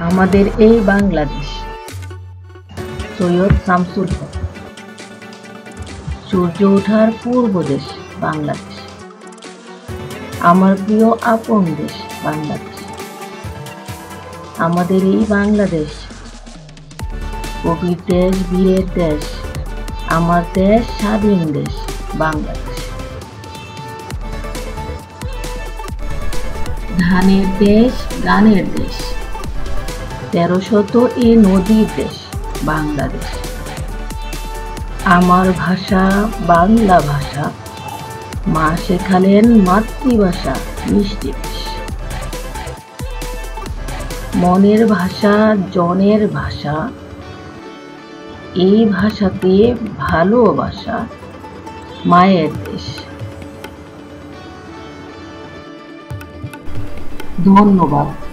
আমাদের এই বাংলাদেশ। সৈয়দ শামসুল হক। সূর্য ওঠার পূর্ব দেশ বাংলাদেশ। আমার প্রিয় আপন দেশ বাংলাদেশ। আমাদের এই বাংলাদেশ কবির দেশ, বীরের দেশ, আমার দেশ, স্বাধীন দেশ বাংলাদেশ। ধানের দেশ, গানের দেশ। তেরো শত এ নদীর দেশ, বাংলাদেশ। আমার ভাষা বাংলা ভাষা, মা শেখালেন মাতৃভাষা মিষ্টি মনের ভাষা, জনের ভাষা, এই ভাষাতে ভালোবাসা মায়ের দেশ। ধন্যবাদ।